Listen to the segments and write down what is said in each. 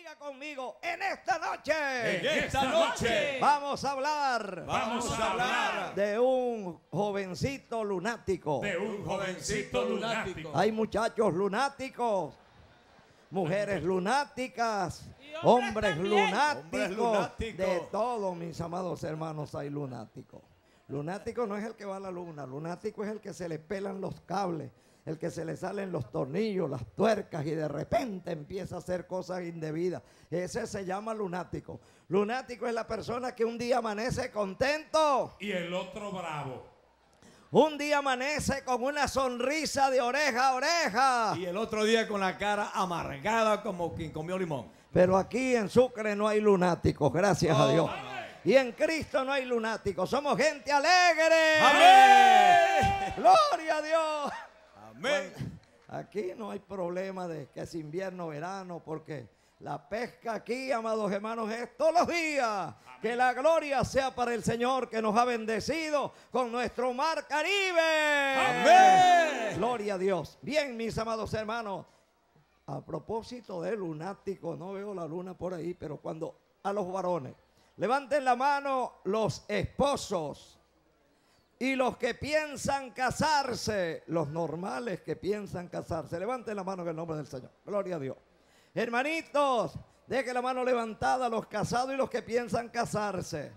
Diga conmigo, en esta noche. En esta noche Vamos a hablar vamos a hablar de un jovencito lunático. de un jovencito lunático. Hay muchachos lunáticos, mujeres lunáticas, hombres lunáticos, Hombres lunáticos. de todos mis amados hermanos hay lunáticos. Lunático no es el que va a la luna, lunático es el que se le pelan los cables, el que se le salen los tornillos, las tuercas y de repente empieza a hacer cosas indebidas. Ese se llama lunático. Lunático es la persona que un día amanece contento. Y el otro bravo. Un día amanece con una sonrisa de oreja a oreja. Y el otro día con la cara amargada como quien comió limón. Pero aquí en Sucre no hay lunáticos, gracias a Oh. Dios. Y en Cristo no hay lunáticos. Somos gente alegre. ¡Amén! Gloria a Dios. Amén. Aquí no hay problema de que es invierno, verano, porque la pesca aquí, amados hermanos, es todos los días. Que la gloria sea para el Señor que nos ha bendecido con nuestro mar Caribe. Amén. Gloria a Dios. Bien, mis amados hermanos. A propósito de lunático, no veo la luna por ahí, pero cuando a los varones, levanten la mano los esposos y los que piensan casarse, los normales que piensan casarse, levanten la mano en el nombre del Señor. Gloria a Dios. Hermanitos, dejen la mano levantada los casados y los que piensan casarse.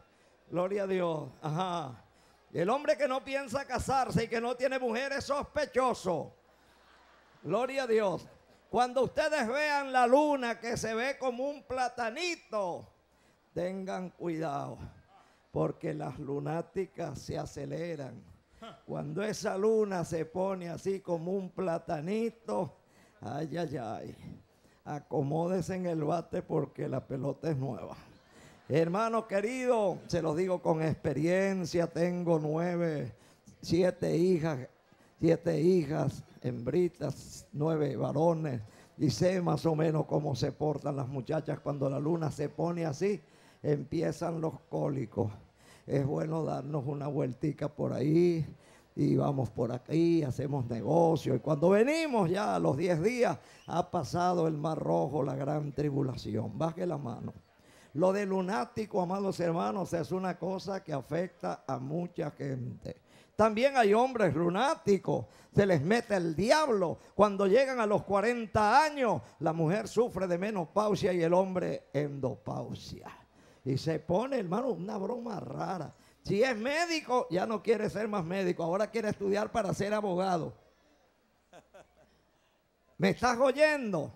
Gloria a Dios. Ajá. El hombre que no piensa casarse y que no tiene mujer es sospechoso. Gloria a Dios. Cuando ustedes vean la luna que se ve como un platanito, tengan cuidado, porque las lunáticas se aceleran. Cuando esa luna se pone así como un platanito, ay, ay, ay, acomódese en el bate porque la pelota es nueva. Hermano querido, se lo digo con experiencia, tengo nueve, siete hijas, siete hijas, hembritas, nueve varones, y sé más o menos cómo se portan las muchachas cuando la luna se pone así, empiezan los cólicos. Es bueno darnos una vueltica por ahí y vamos por aquí, hacemos negocio. Y cuando venimos ya a los 10 días, ha pasado el mar rojo, la gran tribulación. Baje la mano. Lo de lunático, amados hermanos, es una cosa que afecta a mucha gente. También hay hombres lunáticos, se les mete el diablo. Cuando llegan a los 40 años, la mujer sufre de menopausia y el hombre endopausia. Y se pone, hermano, una broma rara. Si es médico, ya no quiere ser más médico, ahora quiere estudiar para ser abogado. ¿Me estás oyendo?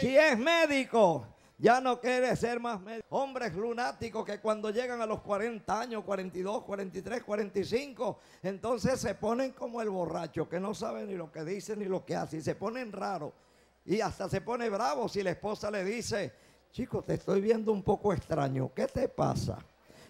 Si es médico, ya no quiere ser más médico. Hombres lunáticos que cuando llegan a los 40 años, 42, 43, 45, entonces se ponen como el borracho, que no sabe ni lo que dice ni lo que hace, y se ponen raros. Y hasta se pone bravo si la esposa le dice, chico, te estoy viendo un poco extraño, ¿qué te pasa?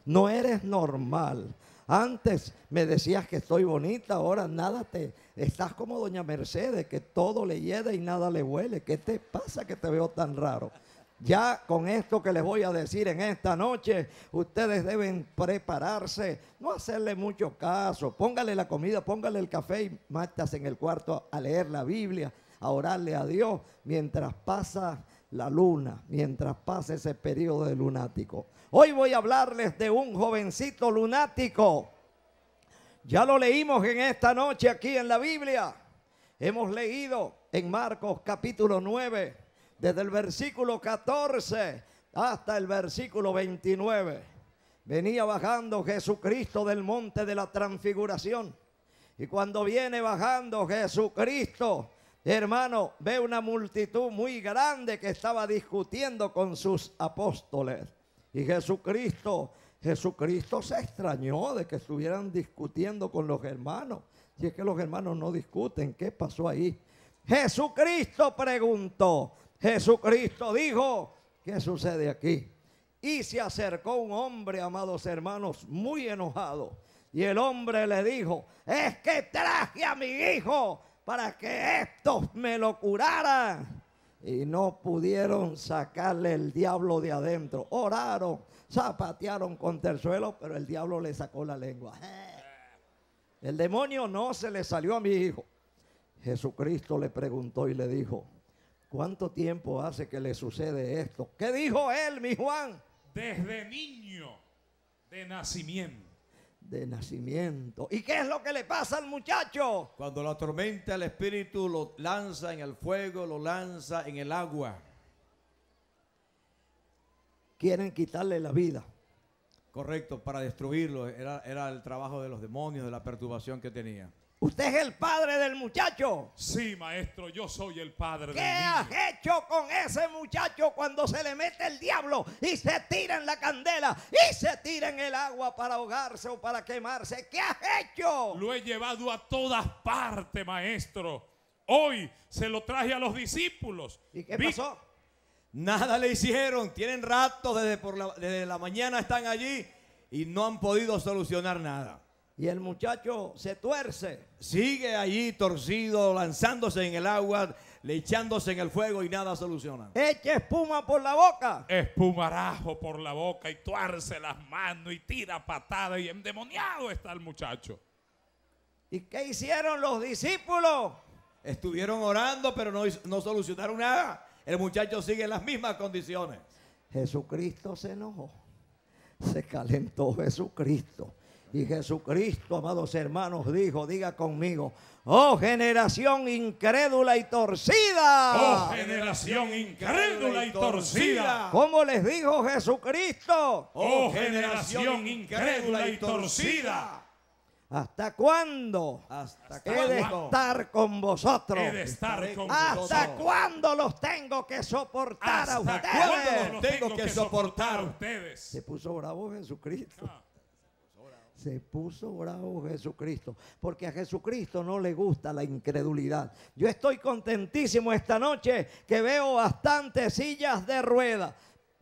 No eres normal. Antes me decías que estoy bonita, ahora nada te... Estás como doña Mercedes, que todo le hiede y nada le huele. ¿Qué te pasa que te veo tan raro? Ya con esto que les voy a decir en esta noche, ustedes deben prepararse, no hacerle mucho caso. Póngale la comida, póngale el café y mástase en el cuarto a leer la Biblia, a orarle a Dios mientras pasa la luna, mientras pasa ese periodo de lunático. Hoy voy a hablarles de un jovencito lunático. Ya lo leímos en esta noche aquí en la Biblia. Hemos leído en Marcos capítulo 9, desde el versículo 14 hasta el versículo 29. Venía bajando Jesucristo del monte de la transfiguración. Y cuando viene bajando Jesucristo, hermano, ve una multitud muy grande que estaba discutiendo con sus apóstoles. Y Jesucristo, Jesucristo se extrañó de que estuvieran discutiendo con los hermanos. Si es que los hermanos no discuten, ¿qué pasó ahí? Jesucristo preguntó, Jesucristo dijo, ¿qué sucede aquí? Y se acercó un hombre, amados hermanos, muy enojado. Y el hombre le dijo, es que traje a mi hijo para que estos me lo curaran. Y no pudieron sacarle el diablo de adentro. Oraron, zapatearon contra el suelo, pero el diablo le sacó la lengua. El demonio no se le salió a mi hijo. Jesucristo le preguntó y le dijo, ¿Cuánto tiempo hace que le sucede esto? ¿Qué dijo él, mi Juan? Desde niño, de nacimiento. De nacimiento. ¿Y qué es lo que le pasa al muchacho? Cuando lo atormenta el espíritu, lo lanza en el fuego, lo lanza en el agua. Quieren quitarle la vida. Correcto, para destruirlo. Era, era el trabajo de los demonios, de la perturbación que tenía. Usted es el padre del muchacho. Sí, maestro, yo soy el padre ¿Qué del has niño. hecho con ese muchacho cuando se le mete el diablo y se tira en la candela y se tira en el agua para ahogarse o para quemarse? ¿Qué has hecho? Lo he llevado a todas partes, maestro. Hoy se lo traje a los discípulos. ¿Y qué Vi- pasó? Nada le hicieron. Tienen rato desde, por la, desde la mañana están allí y no han podido solucionar nada. Y el muchacho se tuerce. Sigue allí torcido, lanzándose en el agua, le echándose en el fuego y nada soluciona. Echa espuma por la boca. Espumarajo por la boca y tuerce las manos y tira patadas y endemoniado está el muchacho. ¿Y qué hicieron los discípulos? Estuvieron orando, pero no, no solucionaron nada. El muchacho sigue en las mismas condiciones. Jesucristo se enojó. Se calentó Jesucristo. Y Jesucristo, amados hermanos, dijo, diga conmigo, oh generación incrédula y torcida. Oh, generación incrédula y torcida. ¿Cómo les dijo Jesucristo? Oh, generación incrédula y torcida. ¿Hasta cuándo ¿Hasta he de cuándo? estar con vosotros? He de estar con ¿Hasta vosotros. cuándo los tengo que soportar a ¿Hasta ustedes? cuándo los Tengo que soportar a ustedes? Se puso bravo Jesucristo. Ah. Se puso bravo Jesucristo, porque a Jesucristo no le gusta la incredulidad. Yo estoy contentísimo esta noche que veo bastantes sillas de ruedas,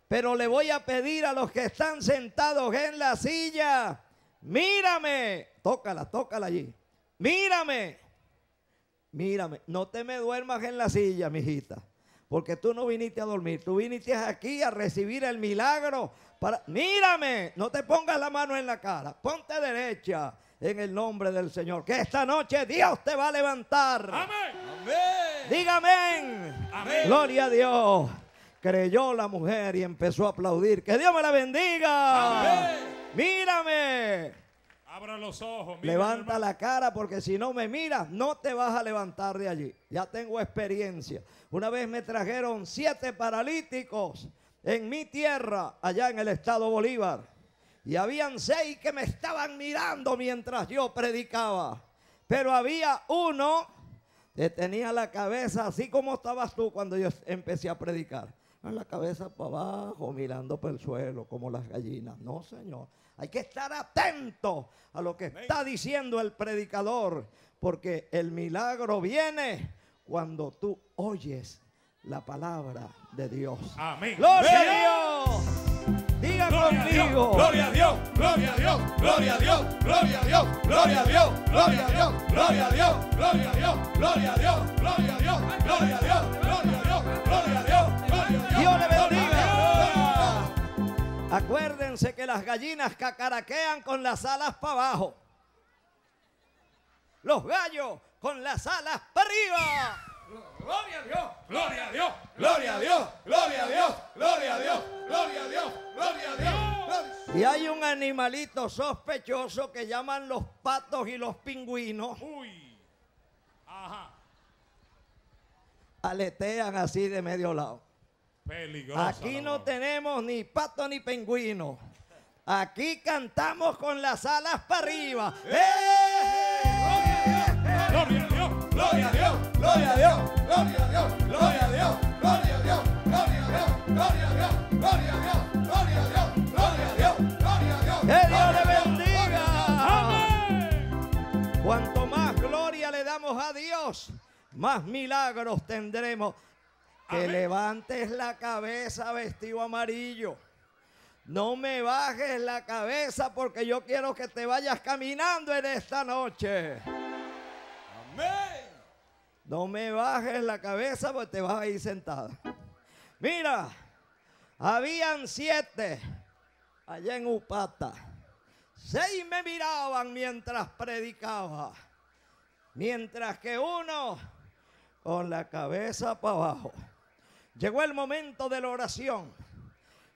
pero le voy a pedir a los que están sentados en la silla, mírame, tócala, tócala allí, mírame, mírame, no te me duermas en la silla, mijita. Porque tú no viniste a dormir, tú viniste aquí a recibir el milagro. Para, mírame, no te pongas la mano en la cara, ponte derecha en el nombre del Señor. Que esta noche Dios te va a levantar. Amén. Dígame. Amén. Gloria a Dios. Creyó la mujer y empezó a aplaudir. Que Dios me la bendiga. Mírame. Abra los ojos. mira, Levanta hermano. la cara porque si no me miras, no te vas a levantar de allí. Ya tengo experiencia. Una vez me trajeron siete paralíticos en mi tierra, allá en el estado Bolívar. Y habían seis que me estaban mirando mientras yo predicaba. Pero había uno que tenía la cabeza así como estabas tú cuando yo empecé a predicar. La cabeza para abajo, mirando por el suelo, como las gallinas. No, Señor. Hay que estar atento a lo que está diciendo el predicador, porque el milagro viene cuando tú oyes la palabra de Dios. Amén. ¡Gloria a Dios! Diga Gloria a Dios, conmigo. Gloria a Dios, gloria a Dios, gloria a Dios, gloria a Dios, gloria a Dios, gloria a Dios, gloria a Dios, gloria a Dios, gloria a Dios, gloria a Dios, gloria a Dios, gloria a Dios, gloria a Dios, gloria a Dios. Dios le bendiga. Acuérdense que las gallinas cacaraquean con las alas para abajo. Los gallos con las alas para arriba. Gloria a Dios, gloria a Dios, gloria a Dios, gloria a Dios, gloria a Dios, gloria a Dios, gloria a Dios. Y hay un animalito sospechoso que llaman los patos y los pingüinos. Uy. Ajá. Aletean así de medio lado. Peligrosa. Aquí no tenemos ni pato ni pingüino. Aquí cantamos con las alas para arriba. ¡Eh! Gloria a Dios, Gloria a Dios, gloria a Dios, gloria a Dios, gloria a Dios, gloria a Dios, gloria a Dios, gloria a Dios, gloria a Dios, gloria a Dios, gloria a Dios, gloria a Dios. ¡Que Dios le bendiga! Cuanto más gloria le damos a Dios, más milagros tendremos. Que levantes la cabeza vestido amarillo. No me bajes la cabeza porque yo quiero que te vayas caminando en esta noche. Amén. No me bajes la cabeza porque te vas a ir sentada. Mira, habían siete allá en Upata. Seis me miraban mientras predicaba. Mientras que uno con la cabeza para abajo. llegó el momento de la oración.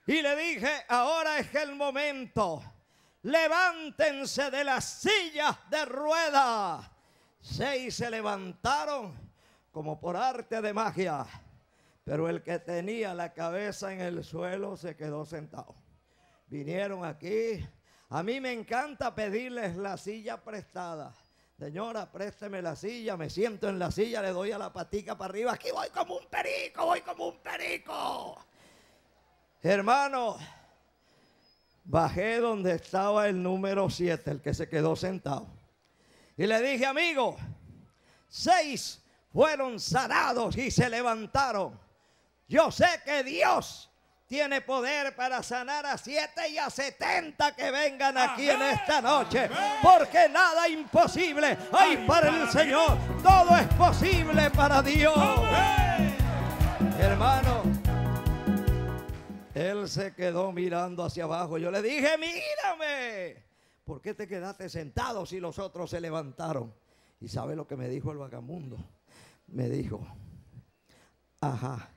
Y le dije, ahora es el momento. Levántense de las sillas de ruedas. Seis se levantaron como por arte de magia. Pero el que tenía la cabeza en el suelo se quedó sentado. Vinieron aquí. A mí me encanta pedirles la silla prestada. Señora, présteme la silla, me siento en la silla, le doy a la patica para arriba. Aquí voy como un perico, voy como un perico. Hermano, bajé donde estaba el número 7, el que se quedó sentado. Y le dije, amigo, seis fueron sanados y se levantaron. Yo sé que Dios tiene poder para sanar a siete y a setenta que vengan aquí en esta noche. Porque nada imposible hay para el Señor. Todo es posible para Dios. Hermano, él se quedó mirando hacia abajo. Yo le dije, mírame. ¿Por qué te quedaste sentado si los otros se levantaron? Y sabe lo que me dijo el vagamundo. Me dijo, ajá.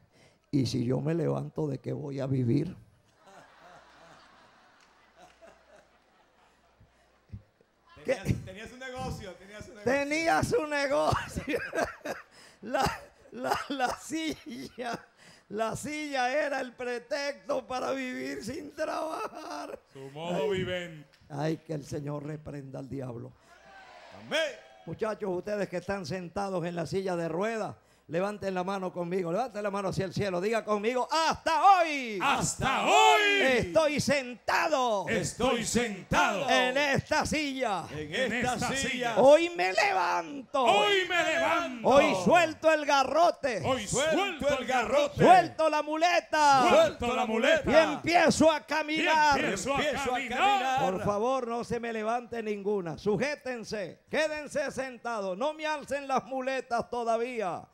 Y si yo me levanto, ¿de qué voy a vivir? Tenía, su negocio, tenía su negocio. Tenía su negocio. la, la, la silla. La silla era el pretexto para vivir sin trabajar. Su modo vivente. Ay, que el Señor reprenda al diablo. Amén. Muchachos, ustedes que están sentados en la silla de ruedas, Levanten la mano conmigo, levanten la mano hacia el cielo, diga conmigo, hasta hoy. Hasta hoy. Estoy sentado. Estoy sentado. En esta silla. En esta, silla. Hoy me levanto. Hoy me levanto. Hoy suelto el garrote. Hoy suelto el garrote. Suelto la muleta. Suelto la muleta. Y empiezo a Y caminar. empiezo a Empiezo a caminar. caminar. Por favor, no se me levante ninguna. Sujétense, quédense sentados. No me alcen las muletas todavía.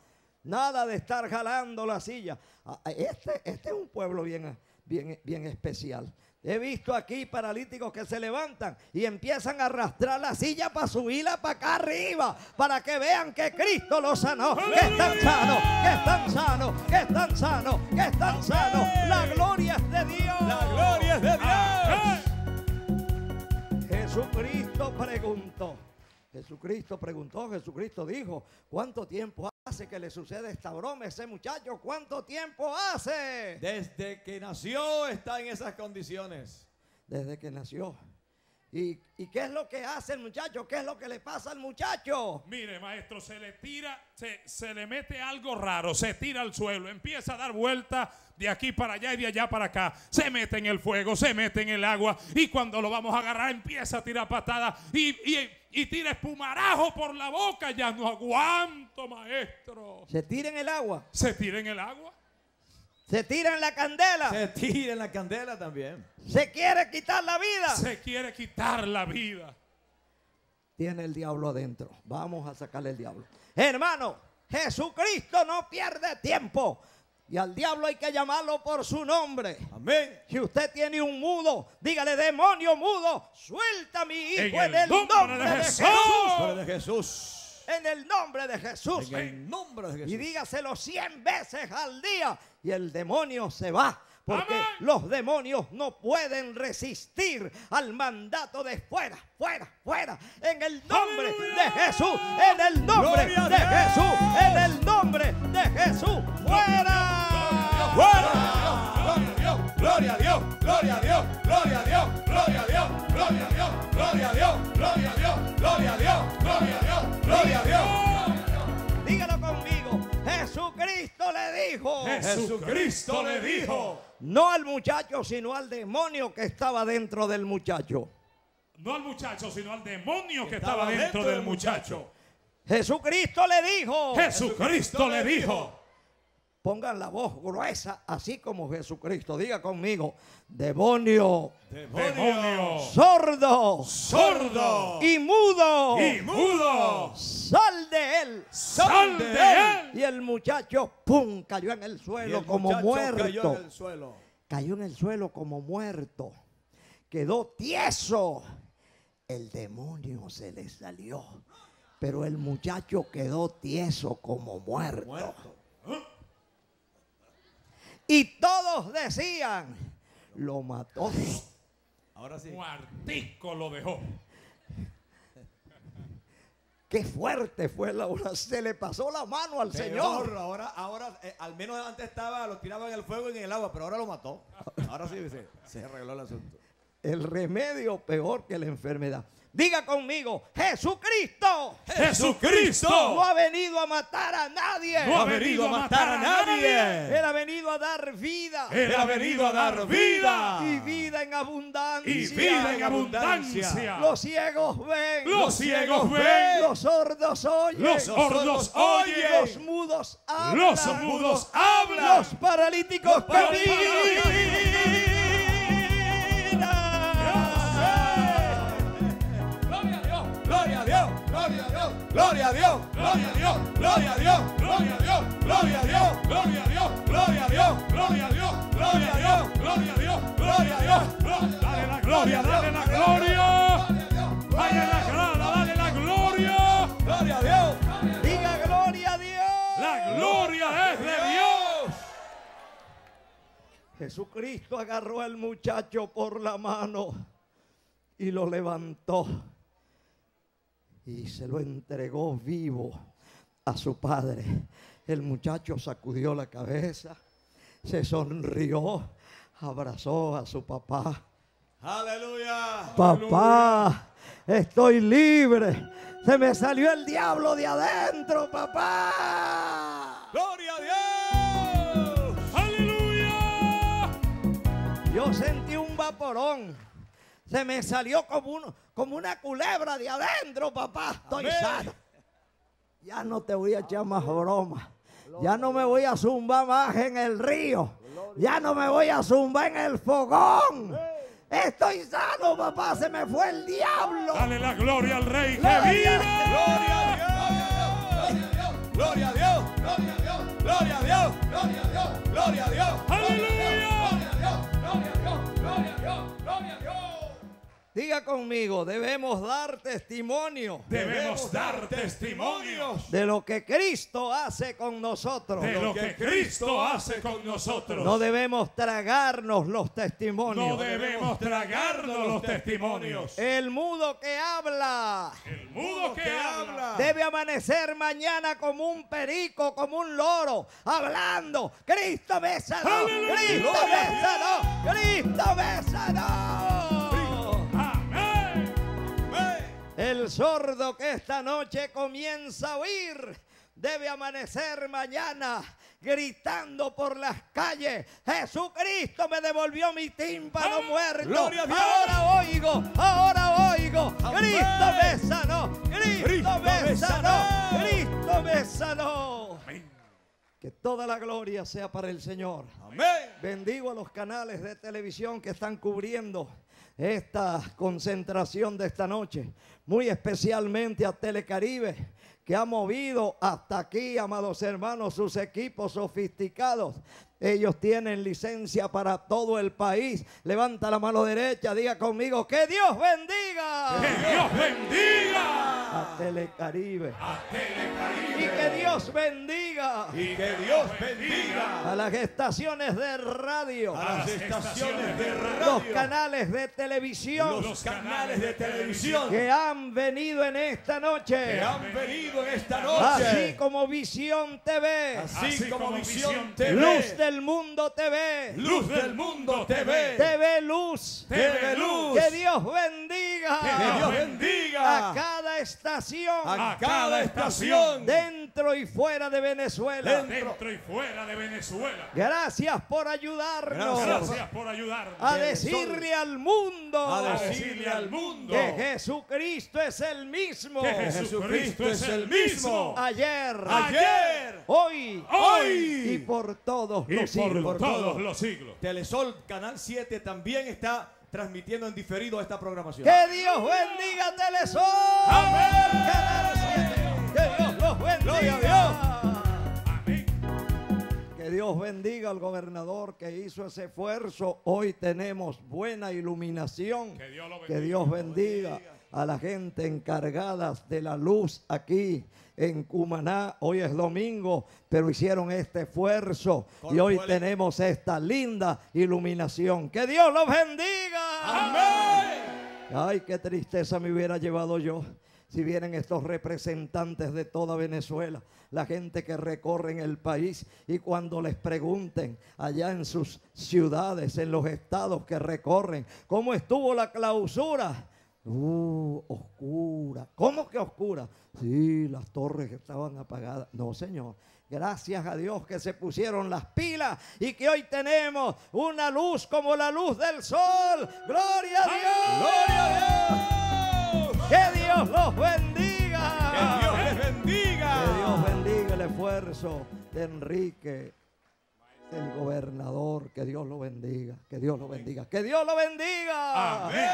Nada de estar jalando la silla. Ah, Este, este es un pueblo bien, bien, bien especial. He visto aquí paralíticos que se levantan y empiezan a arrastrar la silla para subirla para acá arriba, para que vean que Cristo los sanó, que están sanos, que están sanos, que están sanos, que están sanos. La gloria es de Dios. La gloria es de Dios. Ah, Jesucristo preguntó. Jesucristo preguntó, Jesucristo dijo, ¿cuánto tiempo hace que le sucede esta broma a ese muchacho? ¿Cuánto tiempo hace? Desde que nació está en esas condiciones. Desde que nació. ¿Y, y qué es lo que hace el muchacho? ¿Qué es lo que le pasa al muchacho? Mire, maestro, se le tira, se, se le mete algo raro, se tira al suelo, empieza a dar vueltas de aquí para allá y de allá para acá. Se mete en el fuego, se mete en el agua y cuando lo vamos a agarrar empieza a tirar patadas y, y, y tira espumarajo por la boca. Ya no maestro. Se tira en el agua, Se tira en el agua. se tira en la candela, Se tira en la candela también. se quiere quitar la vida. Se quiere quitar la vida. Tiene el diablo adentro. Vamos a sacarle el diablo. Hermano, Jesucristo no pierde tiempo. Y al diablo hay que llamarlo por su nombre. Amén. Si usted tiene un mudo, dígale, demonio mudo, suelta a mi hijo En en, el nombre nombre, de de Jesús. Jesús. Nombre de Jesús. En el nombre de Jesús. En el nombre de Y Jesús. dígaselo cien veces al día y el demonio se va. Porque Amén. los demonios no pueden resistir al mandato de fuera, fuera, fuera. En el nombre Aleluya. de Jesús. En el nombre de. Jesús. En el nombre de Jesús. Fuera. ¡Fuera! Gloria a Dios, gloria a Dios, gloria a Dios, gloria a Dios, gloria a Dios, gloria a Dios, gloria a Dios, gloria a Dios, gloria a Dios, dijo. Jesucristo le dijo. No al muchacho, sino al demonio que estaba dentro del muchacho. No al muchacho, sino al demonio que Estaba dentro del muchacho. Jesucristo le dijo. Jesucristo le dijo. Pongan la voz gruesa, así como Jesucristo. Diga conmigo, demonio, Demonio. sordo Sordo. y mudo, Y mudo. sal de él. Sal de él. Y el muchacho, pum, cayó en el suelo el como muerto. Cayó en el suelo. Cayó en el suelo como muerto. Quedó tieso. El demonio se le salió. Pero el muchacho quedó tieso como muerto. Muerto. Y todos decían, lo mató. Ahora sí. Muartico lo dejó. Qué fuerte fue la oración. Se le pasó la mano al Peor, Señor. ahora, ahora eh, al menos antes estaba, lo tiraban en el fuego y en el agua, pero ahora lo mató. Ahora sí se, se arregló el asunto. El remedio peor que la enfermedad. Diga conmigo, Jesucristo Jesucristo no ha venido a matar a nadie. no ha venido a matar a nadie. Él ha venido a dar vida. Él ha venido a dar vida Y vida en abundancia. y vida en abundancia. Los ciegos ven. Los ciegos ven. Los sordos oyen. Los sordos Los oyen. mudos hablan. Los mudos hablan. Los paralíticos caminan. Gloria a Dios, gloria a Dios, gloria a Dios, gloria a Dios, gloria a Dios, gloria a Dios, gloria a Dios, gloria a Dios, gloria a Dios, gloria a Dios, gloria a Dios, gloria a Dios. Dale la gloria, dale la gloria. Dale la gloria. Gloria a Dios. Gloria a Dios. La gloria es de Dios. Jesucristo agarró al muchacho por la mano y lo levantó y se lo entregó vivo a su padre. El muchacho sacudió la cabeza, se sonrió, abrazó a su papá. Aleluya. Papá, estoy libre. Se me salió el diablo de adentro, papá. Gloria a Dios. Aleluya. Yo sentí un vaporón. Se me salió como, uno, como una culebra de adentro, papá. Estoy Amén. sano. Ya no te voy a echar más broma. Ya no me voy a zumbar más en el río. Ya no me voy a zumbar en el fogón. Estoy sano, papá. Se me fue el diablo. Dale la gloria al Rey que Gloria. vive. Gloria a Dios. Gloria a Dios. Gloria a Dios. Gloria a Dios. Gloria a Dios. Gloria a Dios. Aleluya. Diga conmigo, debemos dar testimonio Debemos dar testimonios de lo que Cristo hace con nosotros. de lo que Cristo hace con nosotros. No debemos tragarnos los testimonios. No debemos tragarnos los testimonios. El mudo que habla El mudo que habla debe amanecer mañana como un perico, como un loro, hablando. Cristo me sanó. Cristo me sanó, El sordo que esta noche comienza a oír debe amanecer mañana gritando por las calles. Jesucristo me devolvió mi tímpano Amén. muerto. Ahora oigo, ahora oigo. Cristo me sanó, Cristo, me sanó. Cristo me sanó. Que toda la gloria sea para el Señor. Amén. Bendigo a los canales de televisión que están cubriendo esta concentración de esta noche. Muy especialmente a Telecaribe, que ha movido hasta aquí, amados hermanos, sus equipos sofisticados. Ellos tienen licencia para todo el país. Levanta la mano derecha, diga conmigo, que Dios bendiga Que Dios bendiga. A Telecaribe. a Telecaribe. Y que Dios bendiga. Y que Dios bendiga. A las estaciones de radio. a las estaciones de los radio, canales de televisión. Los canales de televisión. Que han venido en esta que noche, han venido en esta así noche, como Visión TV, así Así como Visión TV, Luz del mundo te ve. Luz del mundo te ve. Te ve luz. Te ve luz. Que Dios bendiga. Que Dios bendiga. Acá estación. A cada estación. dentro y fuera de Venezuela. Dentro y fuera de Venezuela. Gracias por ayudarnos. Gracias por ayudarnos. a decirle al mundo. A decirle al mundo. Que Jesucristo es el mismo. Que Jesucristo es el mismo. Ayer, ayer, hoy, hoy. Y por todos y los por siglos. todos los siglos. Telesol Canal 7 también está transmitiendo en diferido esta programación. Que Dios bendiga Telesol. Amén. Canal 7. Que Dios los bendiga. Gloria Amén. Que Dios bendiga al gobernador que hizo ese esfuerzo. Hoy tenemos buena iluminación. Que Dios lo Que. Dios bendiga a la gente encargada de la luz aquí en Cumaná. Hoy es domingo, pero hicieron este esfuerzo y hoy tenemos esta linda iluminación. Que Dios los bendiga. Amén. Ay, qué tristeza me hubiera llevado yo si vienen estos representantes de toda Venezuela, la gente que recorren el país y cuando les pregunten allá en sus ciudades, en los estados que recorren, ¿cómo estuvo la clausura? Uh, oscura. ¿Cómo que oscura? Sí, las torres estaban apagadas. No, Señor. Gracias a Dios que se pusieron las pilas y que hoy tenemos una luz como la luz del sol. Gloria a Dios. Gloria a Dios. Que Dios los bendiga. Que Dios les bendiga. Que Dios bendiga el esfuerzo de Enrique, el gobernador. Que Dios lo bendiga. Que Dios lo bendiga. Que Dios lo bendiga. Amén.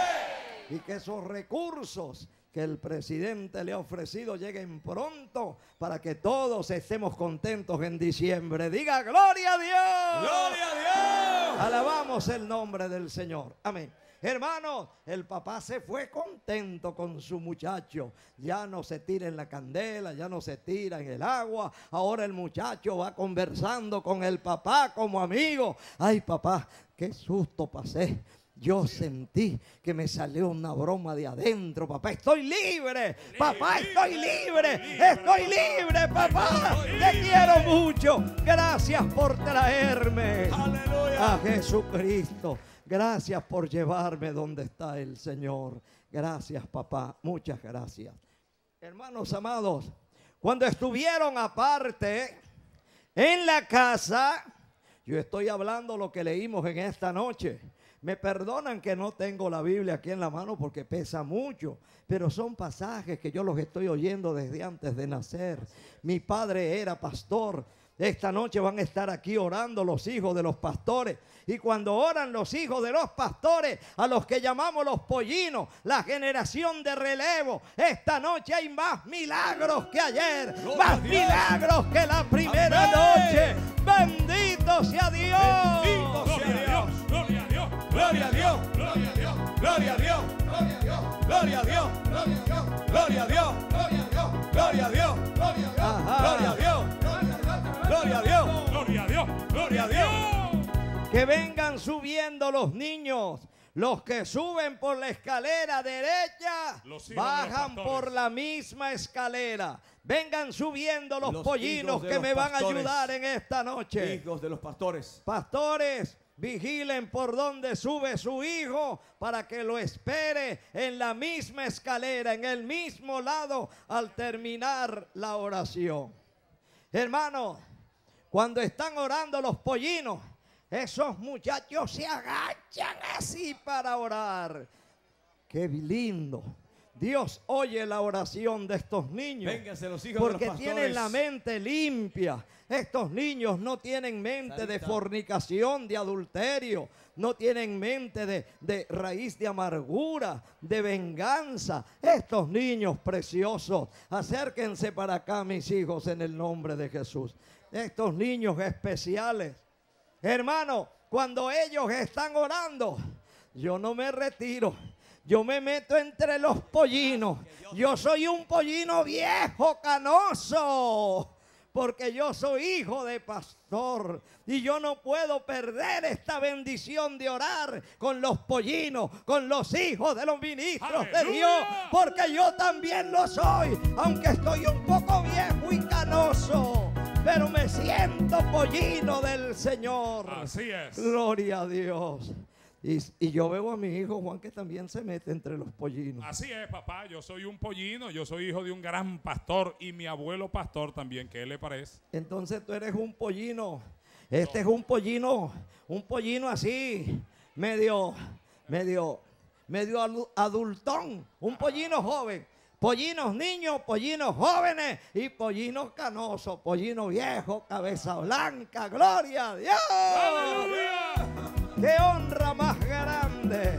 Y que esos recursos que el presidente le ha ofrecido lleguen pronto para que todos estemos contentos en diciembre. Diga gloria a Dios. Gloria a Dios. Alabamos el nombre del Señor. Amén. Hermanos, el papá se fue contento con su muchacho. Ya no se tira en la candela, ya no se tira en el agua. Ahora el muchacho va conversando con el papá como amigo. Ay, papá, qué susto pasé. Yo sentí que me salió una broma de adentro, papá. Estoy libre, papá, estoy libre, estoy libre, papá. Te quiero mucho. Gracias por traerme a Jesucristo. Gracias por llevarme donde está el Señor. Gracias, papá. Muchas gracias. Hermanos amados, cuando estuvieron aparte en la casa, yo estoy hablando lo que leímos en esta noche. Me perdonan que no tengo la Biblia aquí en la mano porque pesa mucho, pero son pasajes que yo los estoy oyendo desde antes de nacer. Mi padre era pastor. Esta noche van a estar aquí orando los hijos de los pastores. Y cuando oran los hijos de los pastores, a los que llamamos los pollinos, la generación de relevo, esta noche hay más milagros que ayer, más milagros que la primera noche. Bendito sea Dios. Bendito sea Dios. Gloria a Dios. Gloria a Dios. Gloria a Dios. Gloria a Dios. Gloria a Dios. Gloria a Dios. Gloria a Dios. Gloria a Dios. Gloria a Dios. Gloria a Dios. Que vengan subiendo los niños. Los que suben por la escalera derecha Los hijos de los bajan por la misma escalera. Vengan subiendo los, Los pollinos que los me van a ayudar en esta noche. Hijos de los pastores. Pastores, vigilen por donde sube su hijo para que lo espere en la misma escalera, en el mismo lado al terminar la oración. Hermano, cuando están orando los pollinos, esos muchachos se agachan así para orar. Qué lindo. Dios oye la oración de estos niños. Vénganse los hijos Porque de los tienen la mente limpia. Estos niños no tienen mente de fornicación, de adulterio. No tienen mente de, de raíz de amargura, de venganza. Estos niños preciosos, acérquense para acá, mis hijos, en el nombre de Jesús. Estos niños especiales. Hermano, cuando ellos están orando, yo no me retiro. Yo me meto entre los pollinos. Yo soy un pollino viejo, canoso. Porque yo soy hijo de pastor. Y yo no puedo perder esta bendición de orar con los pollinos, con los hijos de los ministros de. Dios. Porque yo también lo soy. Aunque estoy un poco viejo y canoso. Pero me siento pollino del Señor. Así es. Gloria a Dios. Y, y yo veo a mi hijo Juan que también se mete entre los pollinos. Así es, papá. Yo soy un pollino. Yo soy hijo de un gran pastor y mi abuelo pastor también. ¿Qué le parece? Entonces tú eres un pollino. Este es un pollino, un pollino así, medio, medio, medio adultón, un pollino joven. Pollinos niños, pollinos jóvenes y pollinos canosos, pollino viejo, cabeza blanca, gloria a Dios. ¡Qué honra más grande!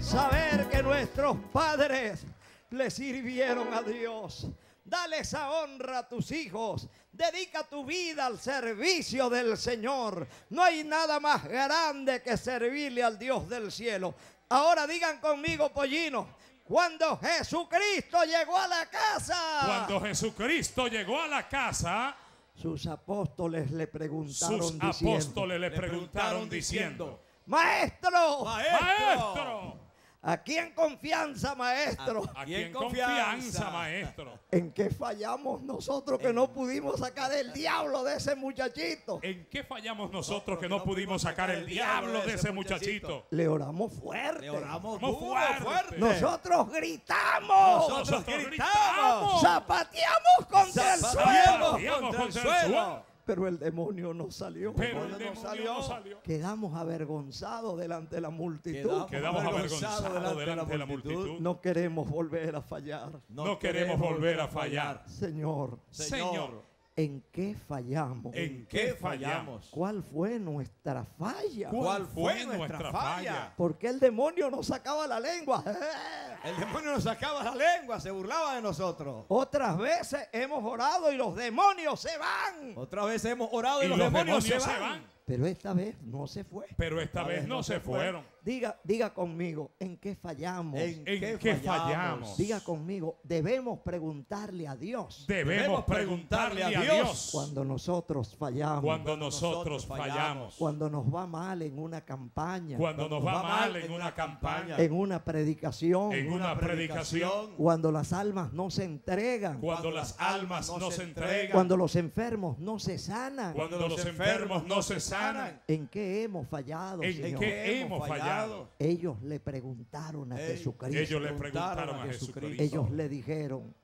Saber que nuestros padres le sirvieron a Dios. Dale esa honra a tus hijos. Dedica tu vida al servicio del Señor. No hay nada más grande que servirle al Dios del cielo. Ahora digan conmigo, pollino, Cuando Jesucristo llegó a la casa, Cuando Jesucristo llegó a la casa, sus apóstoles le preguntaron sus diciendo, apóstoles le preguntaron diciendo, Maestro, Maestro, aquí en confianza, maestro. aquí en confianza, maestro. ¿En qué fallamos nosotros que no pudimos sacar el diablo de ese muchachito? ¿En qué fallamos nosotros que no pudimos sacar el diablo de ese muchachito? Le oramos fuerte. Le oramos fuerte. Nosotros gritamos. Nosotros gritamos. Zapateamos contra el Zapateamos. suelo. Zapateamos contra el suelo. Pero el demonio no salió. Pero el no demonio salió. no salió. Quedamos avergonzados delante de la multitud. Quedamos Quedamos avergonzados avergonzados delante de la multitud. No queremos volver a fallar. No queremos volver a fallar. Señor, Señor, ¿en qué fallamos? ¿en qué fallamos? ¿Cuál fue nuestra falla? ¿Cuál fue nuestra falla? ¿Por qué el demonio nos sacaba la lengua? El demonio nos sacaba la lengua, se burlaba de nosotros. Otras veces hemos orado y los demonios se van. Otra vez hemos orado y, Y los, los demonios, demonios se se van. van. Pero esta vez no se fue. Pero esta vez no se fueron. Diga, diga conmigo, ¿en qué fallamos? ¿En, ¿En qué fallamos? Diga conmigo, debemos preguntarle a Dios Debemos preguntarle a Dios. Cuando nosotros fallamos, cuando nosotros fallamos, cuando nos va mal en una campaña, cuando nos va mal en una campaña, en una predicación, en una predicación, cuando las almas no se entregan, cuando las almas no se entregan, cuando los enfermos no se sanan. cuando los enfermos no se sanan. ¿En qué hemos fallado, ¿En Señor? qué hemos fallado? Ellos le preguntaron a Ellos- Jesucristo. Ellos le preguntaron a Jesucristo. Ellos le dijeron,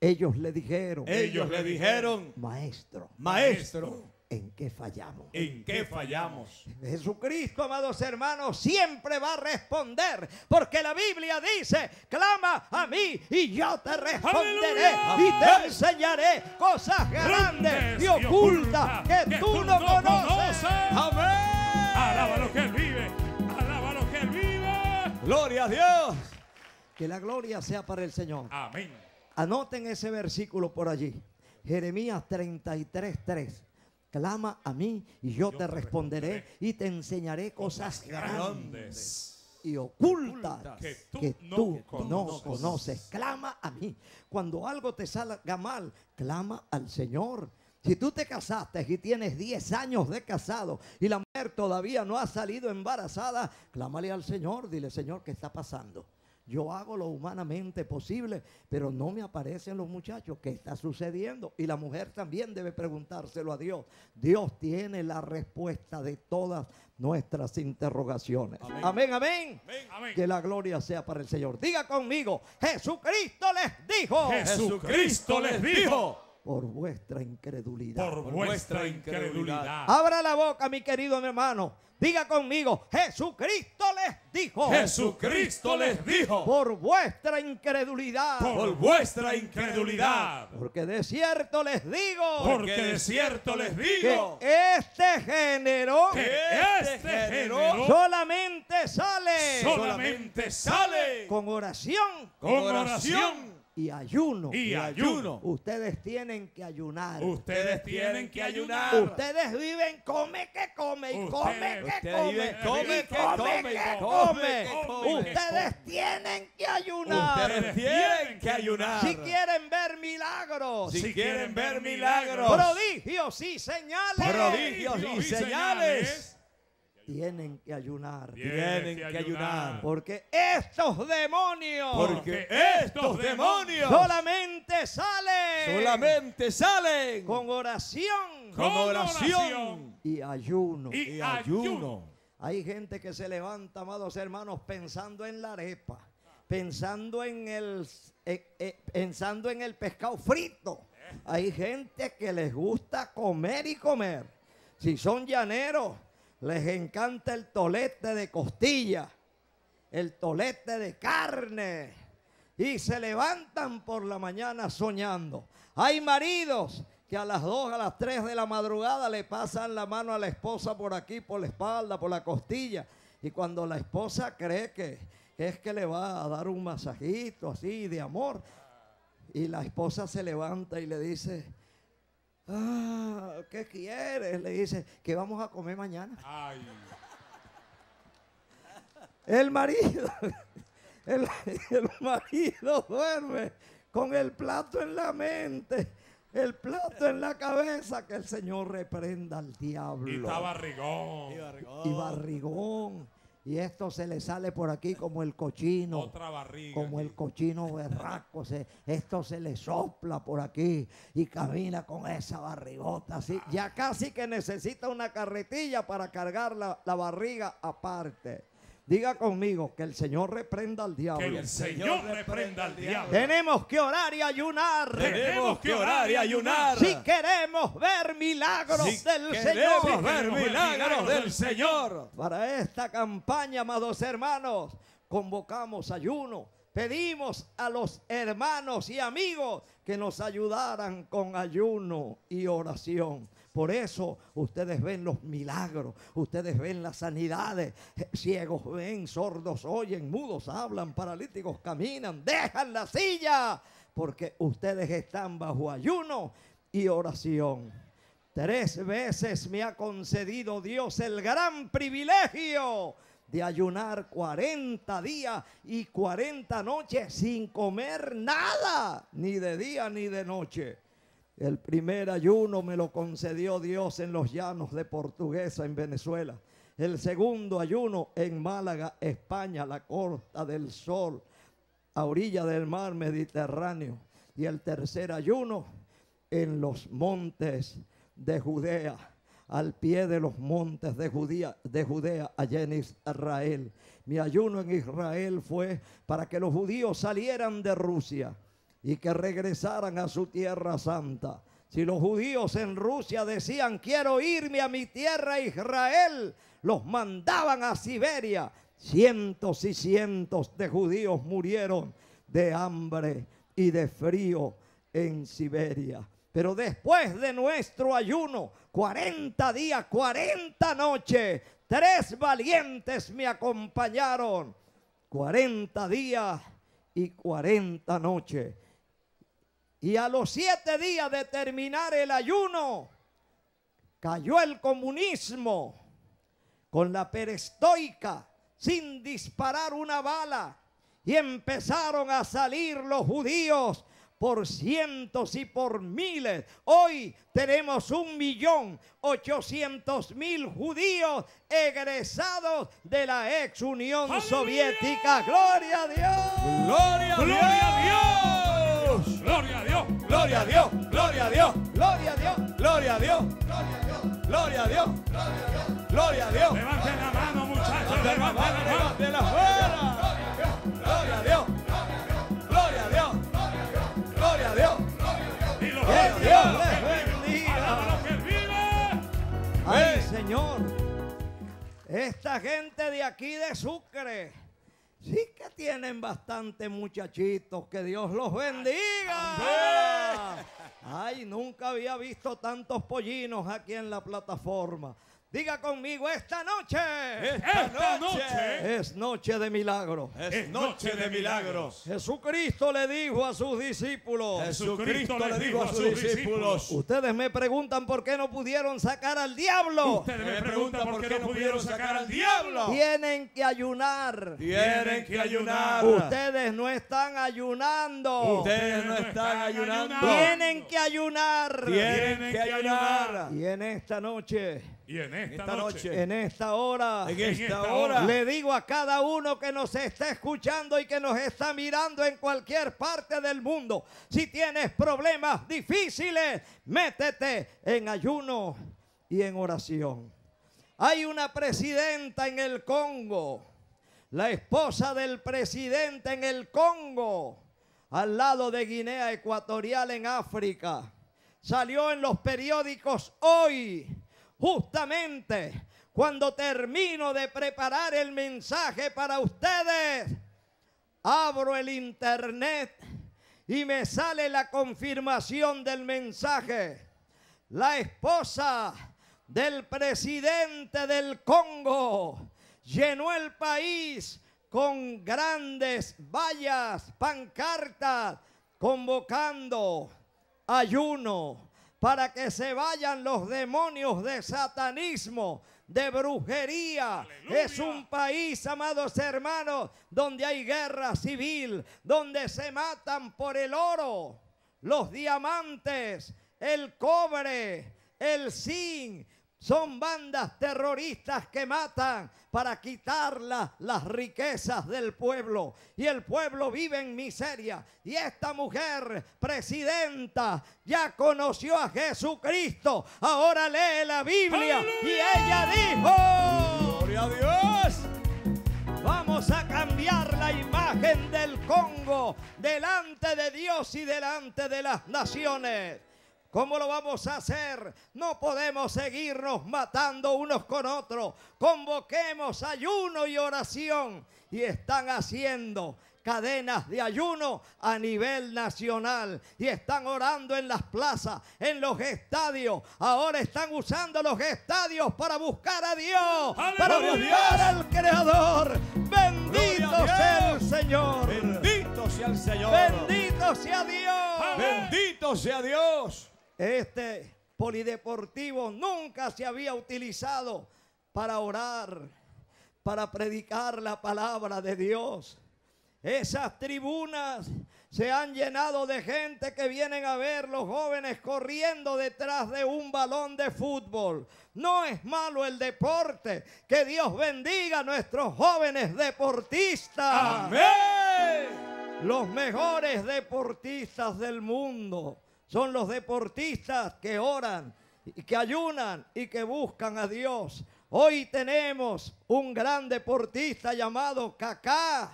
ellos le dijeron, Ellos le dijeron, maestro, maestro, ¿en qué fallamos? ¿En qué fallamos? Jesucristo, amados hermanos, siempre va a responder, porque la Biblia dice, clama a mí y yo te responderé ¡Aleluya! y te enseñaré cosas grandes y ocultas que tú no conoces. amén. Gloria a Dios. Que la gloria sea para el Señor. Amén. Anoten ese versículo por allí. Jeremías 33, 3. Clama a mí y yo, te responderé y te enseñaré cosas grandes Grandes. y ocultas Que tú que no tú conoces. no conoces. Clama a mí. Cuando algo te salga mal, clama al Señor. Si tú te casaste y tienes 10 años de casado y la mujer todavía no ha salido embarazada, clámale al Señor. Dile, Señor, ¿qué está pasando? Yo hago lo humanamente posible, pero no me aparecen los muchachos. ¿Qué está sucediendo? Y la mujer también debe preguntárselo a Dios. Dios tiene la respuesta de todas nuestras interrogaciones. Amén, amén. Amén. Que la gloria sea para el Señor. Diga conmigo, Jesucristo les dijo, Jesucristo les dijo por vuestra incredulidad. por vuestra incredulidad. Abra la boca, mi querido hermano. Diga conmigo, Jesucristo les dijo, Jesucristo les dijo por vuestra incredulidad. por vuestra incredulidad. Porque de cierto les digo Porque de cierto les digo que este género que este género solamente sale solamente sale con oración con oración y ayuno. y ayuno. Ustedes tienen que ayunar. Ustedes tienen que ayunar. Ustedes viven come que come y Ustedes- come que ustedes come viven y come que come y que come come. que come. Ustedes tienen que ayunar. Ustedes tienen que ayunar. Si quieren ver milagros, Si quieren ver milagros, prodigios y señales, prodigios y señales, tienen que ayunar. Tienen que ayunar. Porque estos demonios porque estos demonios solamente salen solamente salen con oración con oración y ayuno. y y ayuno. Hay gente que se levanta, amados hermanos, pensando en la arepa, pensando en el, eh, eh, pensando en el pescado frito. Hay gente que les gusta comer y comer. Si son llaneros, les encanta el tolete de costilla, el tolete de carne. Y se levantan por la mañana soñando. Hay maridos que a las 2, a las 3 de la madrugada le pasan la mano a la esposa por aquí, por la espalda, por la costilla. Y cuando la esposa cree que es que le va a dar un masajito así de amor, y la esposa se levanta y le dice, ah, ¿qué quieres? Le dice, que vamos a comer mañana. Ay. El marido El, el marido duerme con el plato en la mente, el plato en la cabeza, que el Señor reprenda al diablo. Y está barrigón. y barrigón. Y esto se le sale por aquí como el cochino. Otra barriga. Como el cochino berraco. se- esto se le sopla por aquí y camina con esa barrigota. Así. Ya casi que necesita una carretilla para cargar la, la barriga aparte. Diga conmigo que el Señor reprenda al diablo. Que el Señor reprenda al diablo. Tenemos que orar y ayunar. Tenemos que orar y ayunar. Si queremos ver milagros Si del queremos Señor. ver milagros del Señor. Para esta campaña, amados hermanos, convocamos ayuno. Pedimos a los hermanos y amigos que nos ayudaran con ayuno y oración. Por eso ustedes ven los milagros, ustedes ven las sanidades, Eh, ciegos ven, sordos oyen, mudos hablan, paralíticos caminan, dejan la silla, porque ustedes están bajo ayuno y oración. Tres veces me ha concedido Dios el gran privilegio de ayunar 40 días y 40 noches sin comer nada, ni de día ni de noche. El primer ayuno me lo concedió Dios en los llanos de Portuguesa, en Venezuela. El segundo ayuno en Málaga, España, la Costa del Sol, a orilla del mar Mediterráneo. Y el tercer ayuno en los montes de Judea, al pie de los montes de Judea, de Judea, allá en Israel. Mi ayuno en Israel fue para que los judíos salieran de Rusia y que regresaran a su tierra santa. Si los judíos en Rusia decían, quiero irme a mi tierra Israel, los mandaban a Siberia. Cientos y cientos de judíos murieron de hambre y de frío en Siberia. Pero después de nuestro ayuno, 40 días, 40 noches, tres valientes me acompañaron. 40 días y 40 noches. Y a los siete días de terminar el ayuno, cayó el comunismo con la perestoica sin disparar una bala. Y empezaron a salir los judíos por cientos y por miles. Hoy tenemos un millón ochocientos mil judíos egresados de la ex Unión ¡Aleluya! Soviética. Gloria a Dios. Gloria a Dios. Gloria a Dios. Gloria a Dios. Gloria a Dios. Gloria a Dios. Gloria a Dios. Gloria a Dios. Gloria a Dios. Levanten la mano, muchachos. Levanten la mano. Fuera. Gloria a Dios. Gloria a Dios. Gloria a Dios. Y los. Ay. Señor. Esta gente de aquí de Sucre. Sí que tienen bastante muchachitos. Que Dios los bendiga. Ay, nunca había visto tantos pollinos aquí en la plataforma. Diga conmigo, esta noche Esta noche es noche de milagro. Es noche de milagros. Jesucristo le dijo a sus discípulos. Jesucristo le dijo a sus discípulos. Ustedes me preguntan por qué no pudieron sacar al diablo. Ustedes me preguntan por qué no pudieron sacar al diablo. Tienen que ayunar. Tienen que ayunar. Ustedes no están ayunando. Ustedes no están ayunando. Tienen que ayunar. Tienen que ayunar. Y en esta noche, Y en esta, Esta noche, noche. en esta hora, En esta esta hora. hora. le digo a cada uno que nos está escuchando y que nos está mirando en cualquier parte del mundo, si tienes problemas difíciles, métete en ayuno y en oración. Hay una presidenta en el Congo, la esposa del presidente en el Congo, al lado de Guinea Ecuatorial en África. Salió en los periódicos hoy, justamente cuando termino de preparar el mensaje para ustedes. Abro el internet y me sale la confirmación del mensaje. La esposa del presidente del Congo llenó el país con grandes vallas, pancartas, convocando ayuno para que se vayan los demonios de satanismo, de brujería. Es un país, amados hermanos, donde hay guerra civil, donde se matan por el oro, los diamantes, el cobre, el zinc. Son bandas terroristas que matan para quitar las riquezas del pueblo. Y el pueblo vive en miseria. Y esta mujer, presidenta, ya conoció a Jesucristo. Ahora lee la Biblia. Y ella dijo, Gloria a Dios. Vamos a cambiar la imagen del Congo delante de Dios y delante de las naciones. ¿Cómo lo vamos a hacer? No podemos seguirnos matando unos con otros. Convoquemos ayuno y oración. Y están haciendo cadenas de ayuno a nivel nacional y están orando en las plazas, en los estadios. Ahora están usando los estadios para buscar a Dios, para buscar al Creador. Bendito sea el Señor. Bendito sea el Señor. Bendito sea Dios. Bendito sea Dios. Este polideportivo nunca se había utilizado para orar, para predicar la palabra de Dios. Esas tribunas se han llenado de gente que vienen a ver los jóvenes corriendo detrás de un balón de fútbol. No es malo el deporte. Que Dios bendiga a nuestros jóvenes deportistas. Amén. Los mejores deportistas del mundo son los deportistas que oran y que ayunan y que buscan a Dios. Hoy tenemos un gran deportista llamado Kaká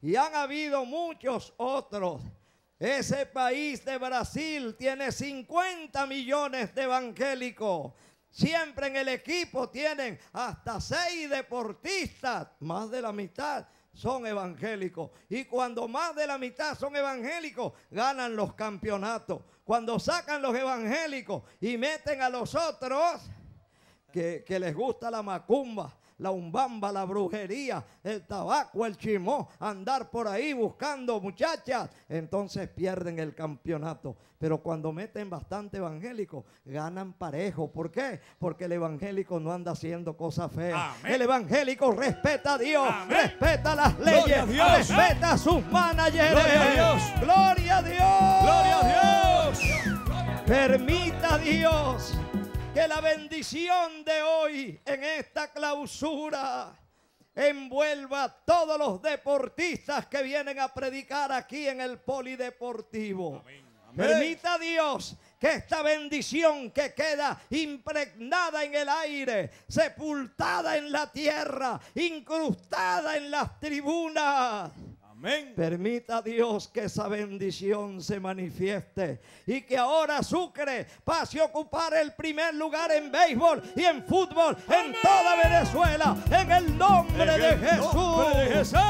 y han habido muchos otros. Ese país de Brasil tiene 50 millones de evangélicos. Siempre en el equipo tienen hasta seis deportistas, más de la mitad son evangélicos. Y cuando más de la mitad son evangélicos, ganan los campeonatos. Cuando sacan los evangélicos y meten a los otros que, que les gusta la macumba, la umbamba, la brujería, el tabaco, el chimó, andar por ahí buscando muchachas, entonces pierden el campeonato. Pero cuando meten bastante evangélico, ganan parejo. ¿Por qué? Porque el evangélico no anda haciendo cosas feas. Amén. El evangélico respeta a Dios, Amén. respeta las a leyes, Dios. respeta a sus managers. Gloria a Dios. Gloria a Dios. Gloria a Dios. Permita Dios que la bendición de hoy en esta clausura envuelva a todos los deportistas que vienen a predicar aquí en el polideportivo. Permita Dios que esta bendición que queda impregnada en el aire, sepultada en la tierra, incrustada en las tribunas, Amén. Permita Dios que esa bendición se manifieste y que ahora Sucre pase a ocupar el primer lugar en béisbol y en fútbol en toda Venezuela en el nombre de En el nombre de Jesús.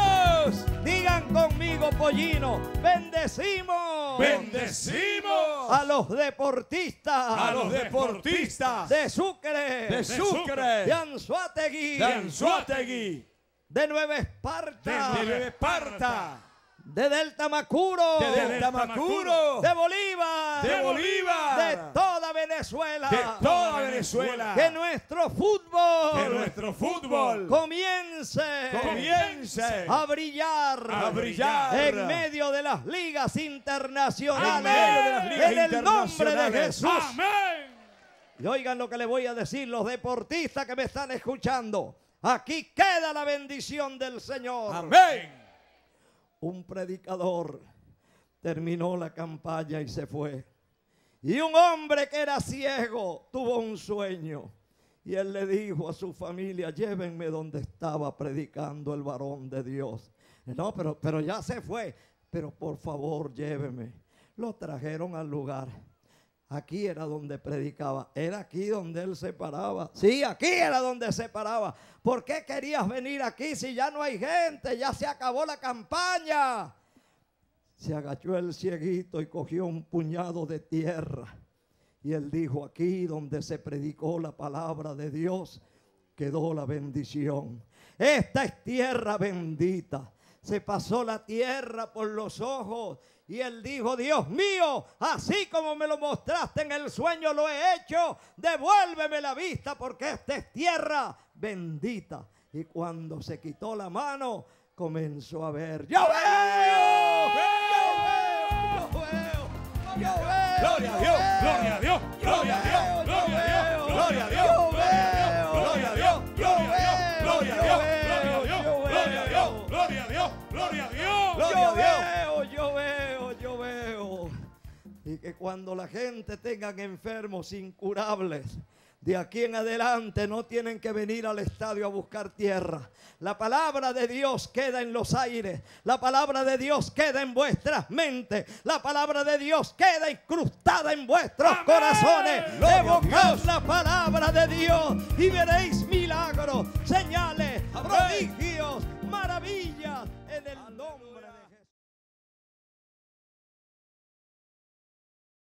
Jesús. Digan conmigo, pollino, bendecimos Bendecimos a los deportistas a los deportistas de Sucre, de Sucre, de Anzuategui, de Anzuategui, de Nueva Esparta, de Nueva Esparta, de Delta Macuro, de Delta Macuro, de Bolívar, de Bolívar, de toda Venezuela, de toda Venezuela. que nuestro fútbol Que nuestro fútbol comience, comience. A brillar, a brillar. En medio de las ligas internacionales, En el nombre de. Jesús. Amén. Y oigan lo que les voy a decir los deportistas que me están escuchando. Aquí queda la bendición del Señor. Amén. un predicador terminó la campaña y se fue. Y un hombre que era ciego tuvo un sueño. Y él le dijo a su familia, llévenme donde estaba predicando el varón de Dios. No, pero, pero ya se fue. Pero por favor, llévenme. Lo trajeron al lugar. Aquí era donde predicaba. Era aquí donde él se paraba. Sí, aquí era donde se paraba. ¿Por qué querías venir aquí si ya no hay gente? Ya se acabó la campaña. Se agachó el cieguito y cogió un puñado de tierra. Y él dijo, aquí donde se predicó la palabra de Dios, quedó la bendición. Esta es tierra bendita. Se pasó la tierra por los ojos Y él dijo, Dios mío, así como me lo mostraste en el sueño, lo he hecho. Devuélveme la vista porque esta es tierra bendita. Y cuando se quitó la mano, comenzó a ver. Yo veo, yo veo, yo veo, yo veo. Gloria a Dios, gloria a Dios, gloria a Dios, gloria a Dios, gloria a Dios, gloria a Dios, gloria a Dios, gloria a Dios, gloria a Dios, gloria a Dios, gloria a Dios, gloria a Dios, gloria a Dios. Que cuando la gente tengan enfermos incurables, de aquí en adelante no tienen que venir al estadio a buscar tierra. La palabra de Dios queda en los aires. La palabra de Dios queda en vuestras mentes. La palabra de Dios queda incrustada en vuestros Amén. corazones. Dios. la palabra de Dios y veréis milagros, señales, prodigios, maravillas en el nombre